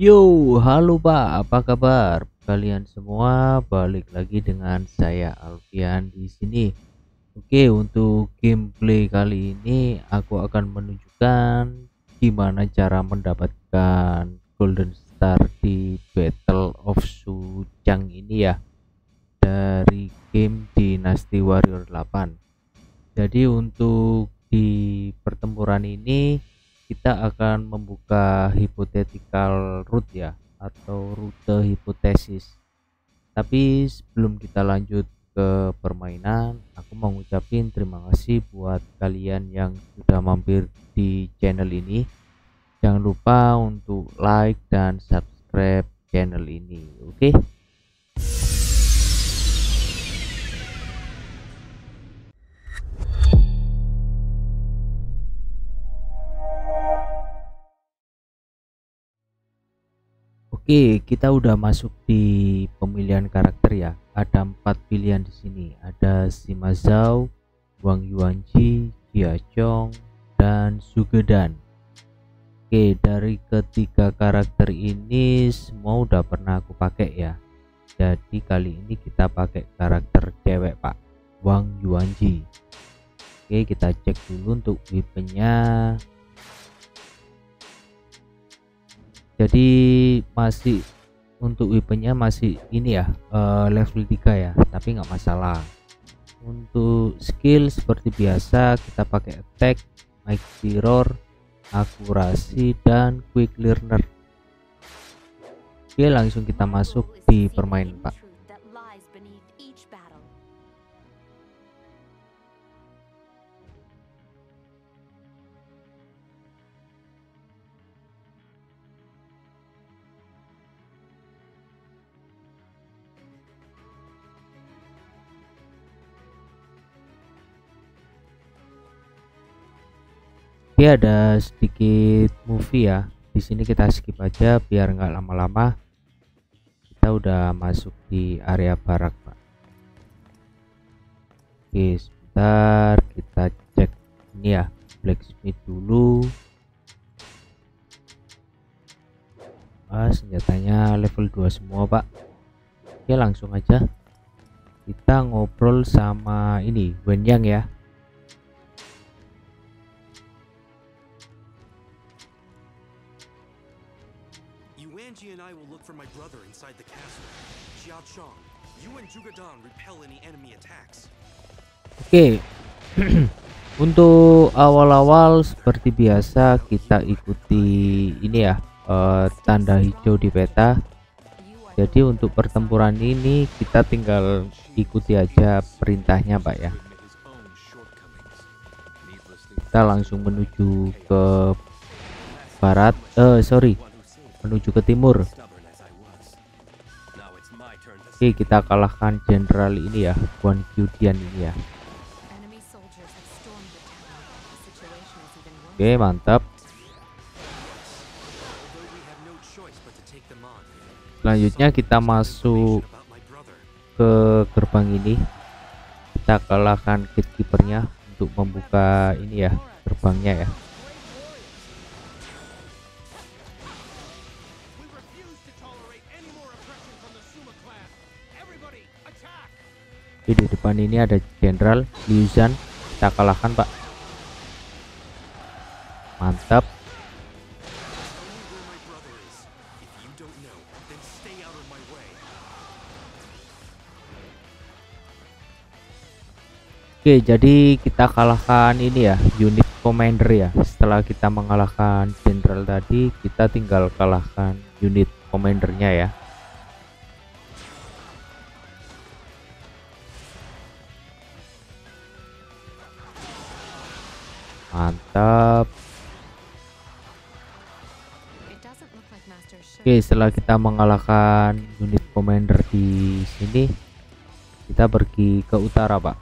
Yo, halo Pak, apa kabar? Kalian semua balik lagi dengan saya Alfian di sini. Oke, untuk gameplay kali ini aku akan menunjukkan gimana cara mendapatkan golden star di Battle of Sujang ini ya dari game Dynasty Warrior 8. Jadi untuk di pertempuran ini kita akan membuka hypothetical route ya atau rute hipotesis tapi sebelum kita lanjut ke permainan aku mau ngucapin terima kasih buat kalian yang sudah mampir di channel ini jangan lupa untuk like dan subscribe channel ini oke okay? Oke, kita udah masuk di pemilihan karakter ya. Ada empat pilihan di sini. Ada Sima Zhao, Wang Yuanji, Jia Chong, dan Sugedan. Oke, dari ketiga karakter ini semua udah pernah aku pakai ya. Jadi kali ini kita pakai karakter cewek Pak, Wang Yuanji. Oke, kita cek dulu untuk weaponnya jadi masih untuk weaponnya masih ini ya uh, level 3 ya tapi nggak masalah. Untuk skill seperti biasa kita pakai attack mic mirror akurasi dan quick learner. Oke langsung kita masuk di permainan pak Oke ada sedikit movie ya. Di sini kita skip aja biar nggak lama-lama. Kita udah masuk di area barak pak. Oke sebentar. Kita cek ini ya blacksmith dulu. Ah senjatanya level 2 semua pak. Oke langsung aja. Kita ngobrol sama ini Wenyang ya for my brother inside the castle. Xiao Chong, you and repel any enemy attacks. Oke. Untuk awal-awal seperti biasa kita ikuti ini ya uh, tanda hijau di peta. Jadi untuk pertempuran ini kita tinggal ikuti aja perintahnya, Pak ya. Kita langsung menuju ke barat. Eh, uh, sorry, menuju ke timur oke kita kalahkan jenderal ini ya Guan Qiudian ini ya. Oke mantap. Selanjutnya kita masuk ke gerbang ini. Kita kalahkan gatekeepernya untuk membuka ini ya gerbangnya ya Oke, di depan ini ada Jenderal Liuzan. Kita kalahkan, Pak. Mantap. Oke, jadi kita kalahkan ini ya, unit commander ya. Setelah kita mengalahkan jenderal tadi, kita tinggal kalahkan unit commandernya ya. Mantap. Oke setelah kita mengalahkan unit commander di sini kita pergi ke utara pak.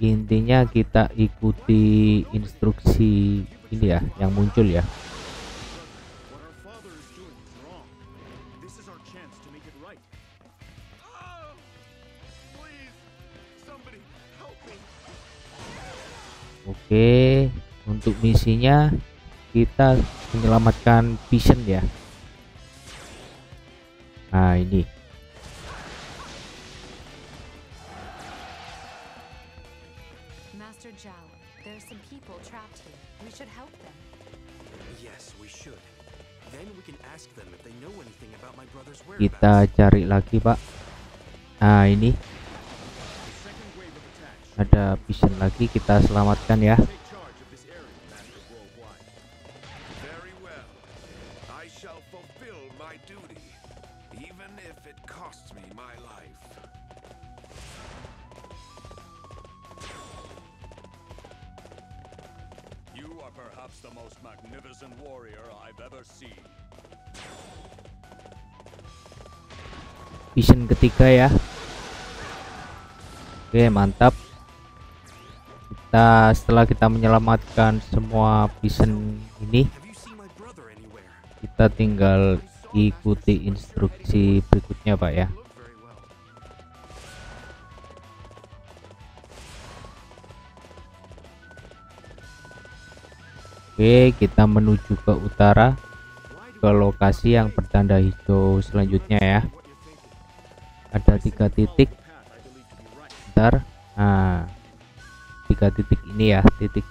Intinya kita ikuti instruksi ini ya yang muncul ya Oke, untuk misinya kita menyelamatkan Vision ya. nah ini Master Zhao, there's some people trapped here. We should help them. Yes, we should. Then we can ask them if they know anything about my brother's kita cari lagi pak nah ini ada vision lagi kita selamatkan ya. Vision ketiga ya. Oke mantap kita setelah kita menyelamatkan semua vision ini kita tinggal ikuti instruksi berikutnya pak ya. Oke kita menuju ke utara ke lokasi yang bertanda hijau selanjutnya ya. Ada tiga titik. Bentar. Nah tiga titik ini ya titik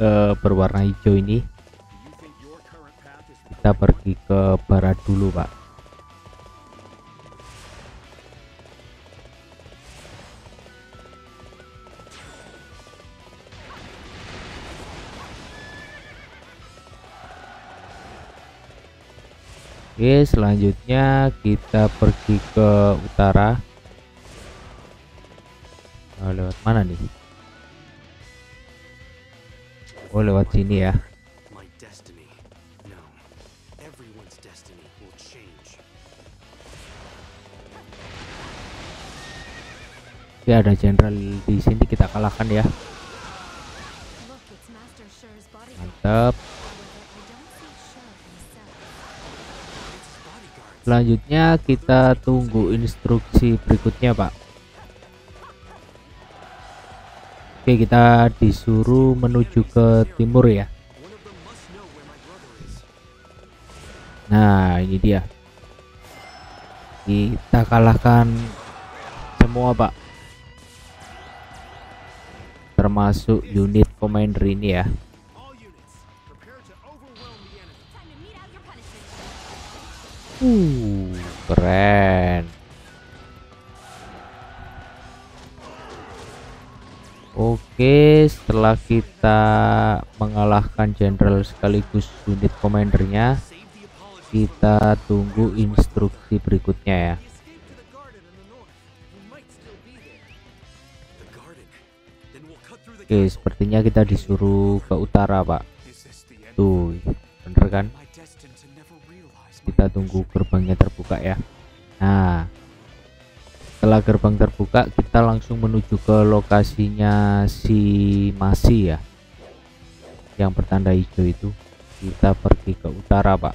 eh, berwarna hijau ini. Kita pergi ke barat dulu pak. Oke selanjutnya kita pergi ke utara. Oh, lewat mana nih Oh lewat sini ya. Oke ada jenderal di sini kita kalahkan ya. Mantap. Selanjutnya kita tunggu instruksi berikutnya Pak Oke kita disuruh menuju ke timur ya. Nah ini dia. Kita kalahkan semua Pak. Termasuk unit commander ini ya. All units, Oke, setelah kita mengalahkan jenderal sekaligus unit komandernya, kita tunggu instruksi berikutnya ya. Oke, sepertinya kita disuruh ke utara, Pak. Tuh, bener kan? Kita tunggu gerbangnya terbuka ya. Nah, setelah gerbang terbuka, kita langsung menuju ke lokasinya si Masi ya. Yang bertanda hijau itu. Kita pergi ke utara, Pak.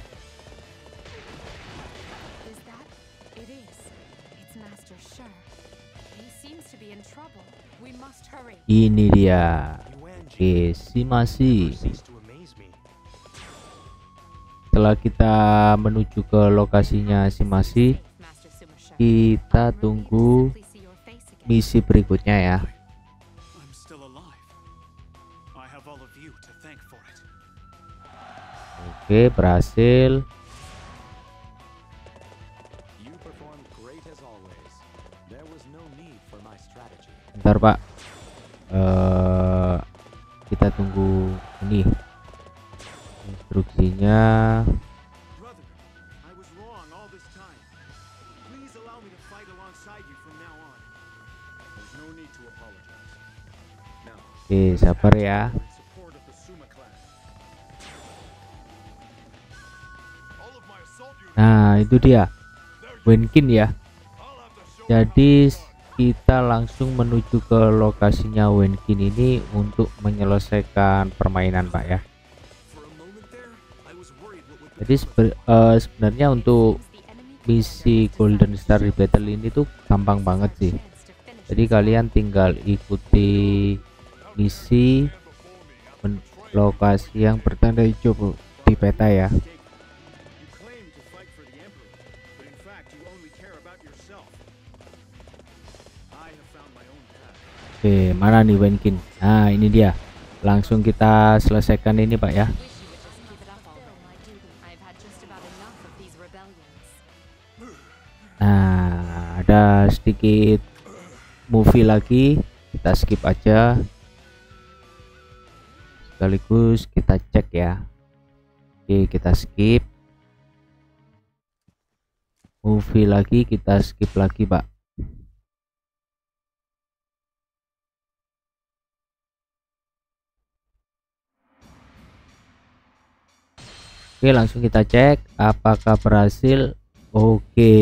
Ini dia. Oke, si Masi. ceased to amaze me. Setelah kita menuju ke lokasinya si Masi, Master Suma Sher. Kita tunggu misi berikutnya ya. Oke, berhasil. You performed great as always. There was no need for my strategy. Bentar, Pak. Eh, kita tunggu ini instruksinya. Oke, sabar ya. Nah, itu dia. Wenkin ya. Jadi kita langsung menuju ke lokasinya Wenkin ini untuk menyelesaikan permainan, Pak ya. Jadi eh, sebenarnya untuk misi Golden Star Battle ini tuh gampang banget sih. Jadi kalian tinggal ikuti men- lokasi yang bertanda hijau di peta ya. Oke, mana nih Wenkin? Nah, ini dia. Langsung kita selesaikan ini, Pak ya. Nah, ada sedikit movie lagi. Kita skip aja. Sekaligus kita cek ya. Oke, kita skip. Movie lagi kita skip lagi, Pak. Oke, langsung kita cek apakah berhasil. Oke,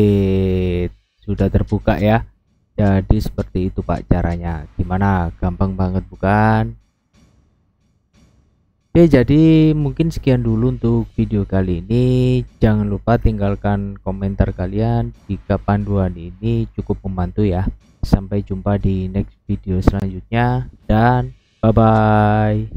sudah terbuka ya. Jadi seperti itu Pak caranya. Gimana? Gampang banget bukan? Oke, jadi mungkin sekian dulu untuk video kali ini. Jangan lupa tinggalkan komentar kalian jika panduan ini cukup membantu ya. Sampai jumpa di next video selanjutnya dan bye bye.